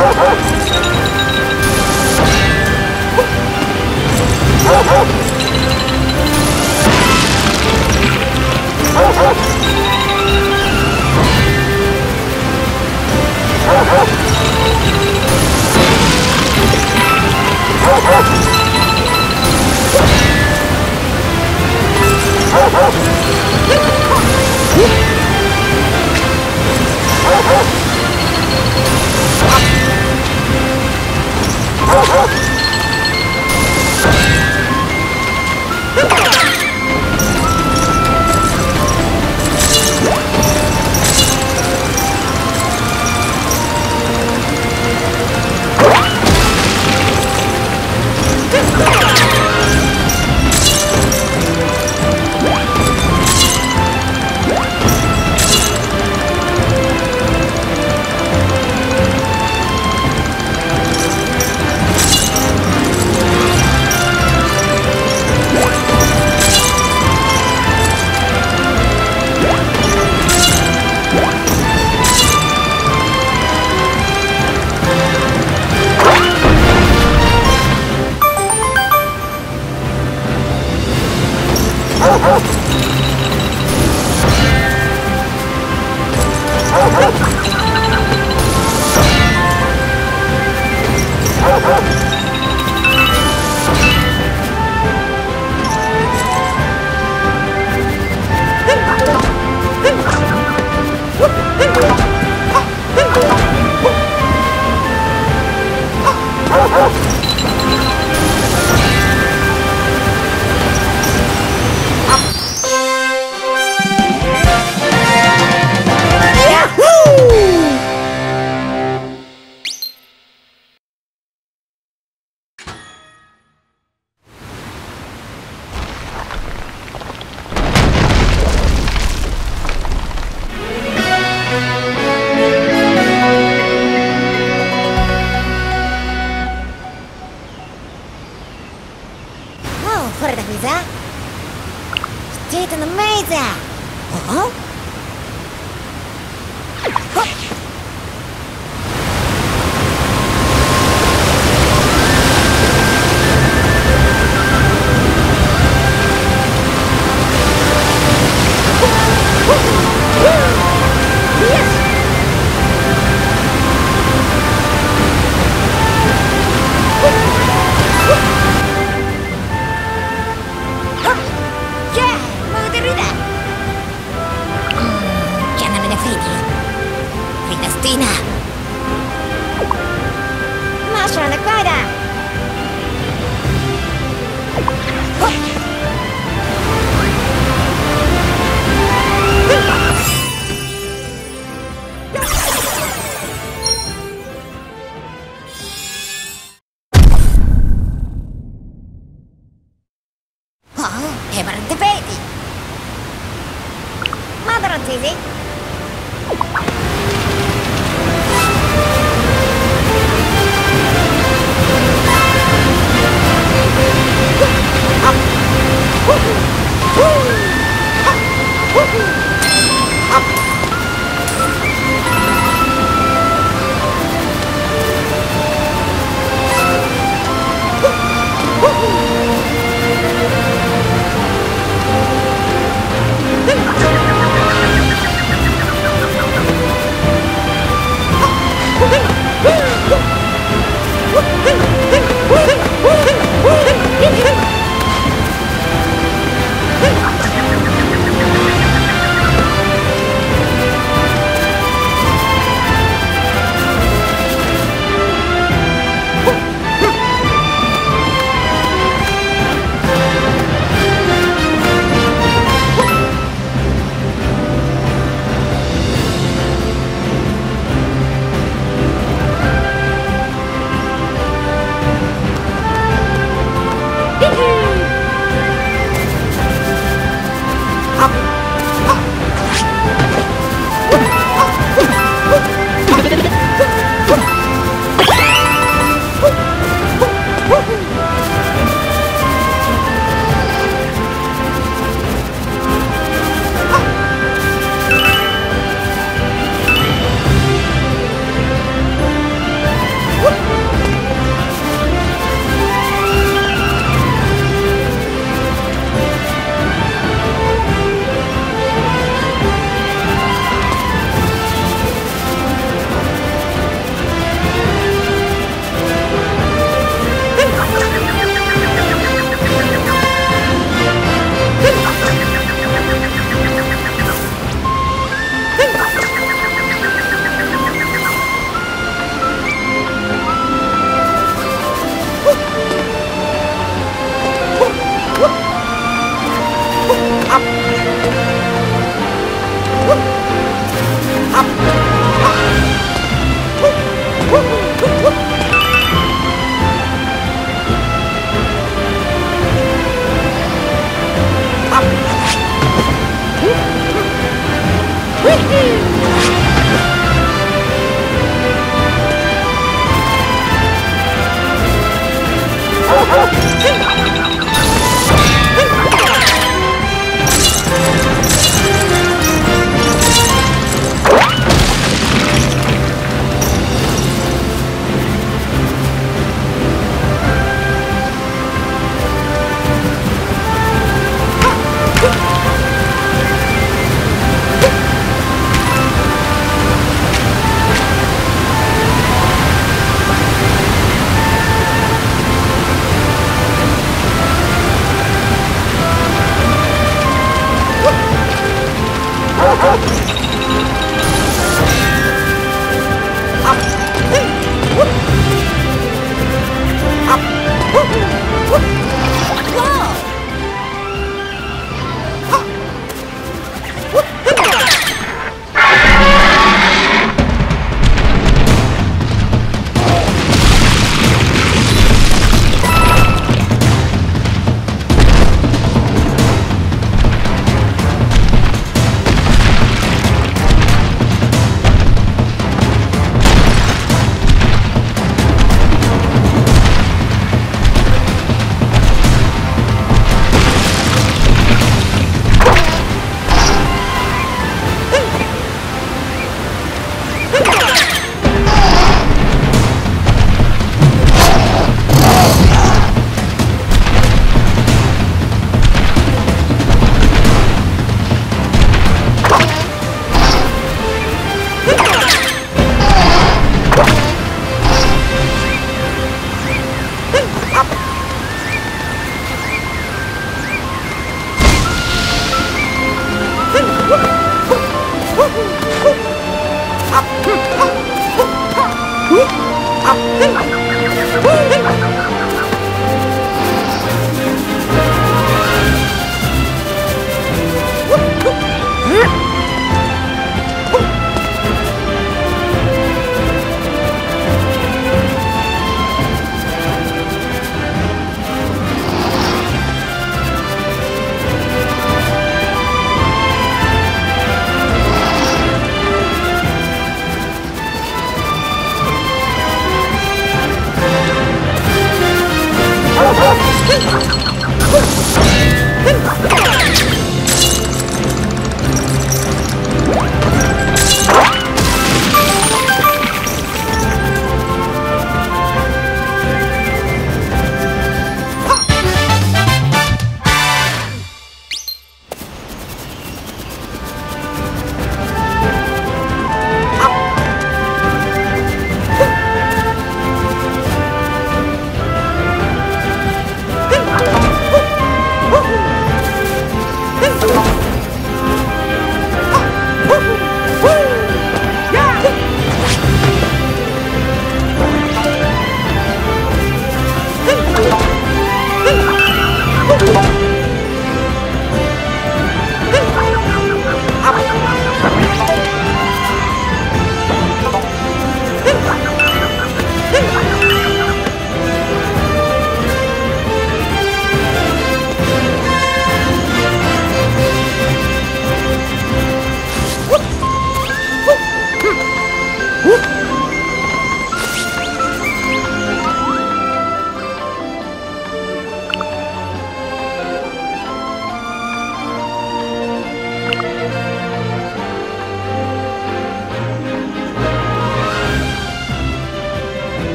Oh! Let's go! did an amazing! Huh?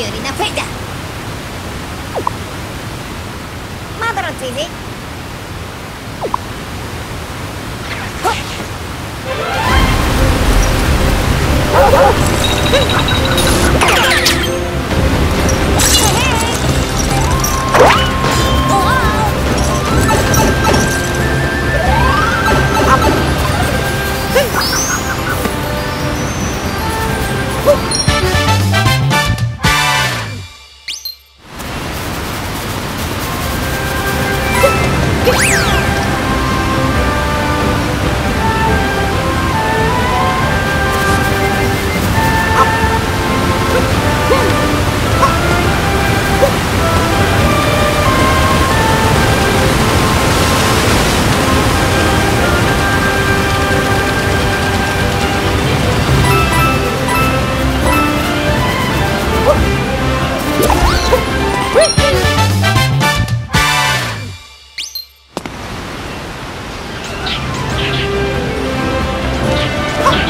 有利なプレーだ。まどついぜあっ。